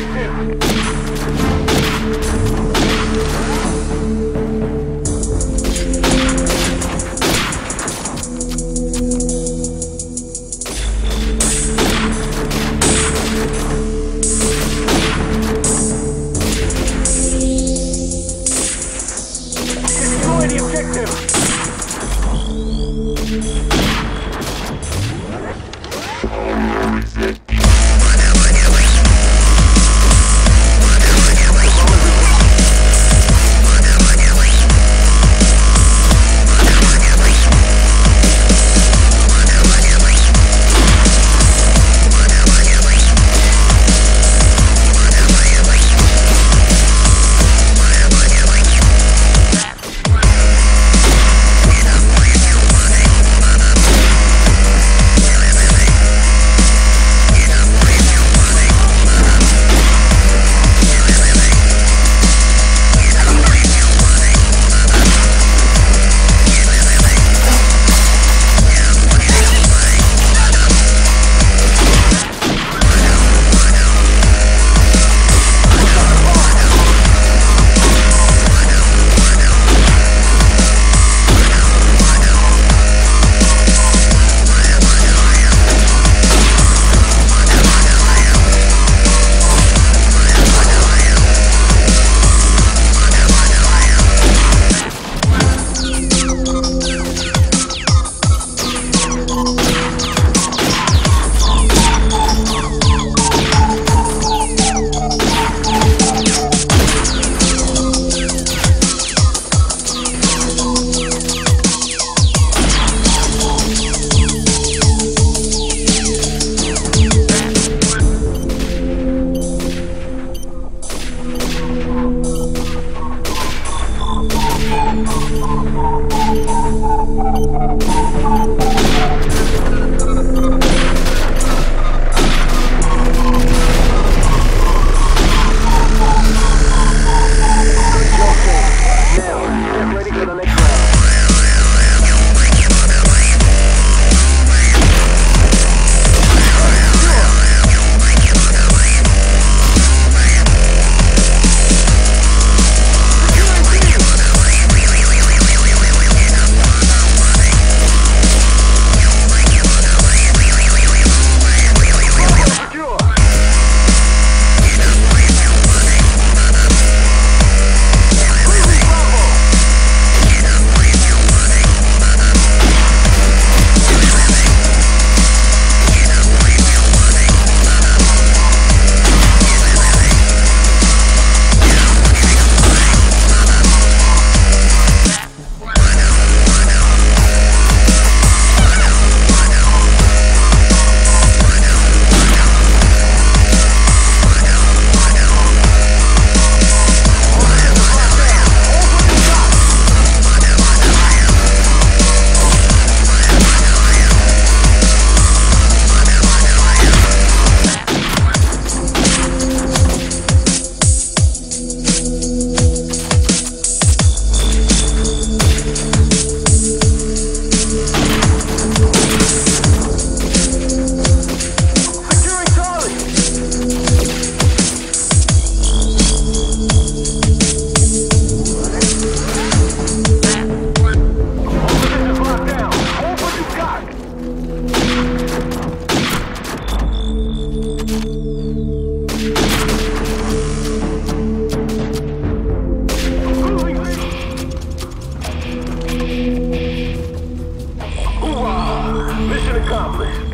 Thank you. accomplished.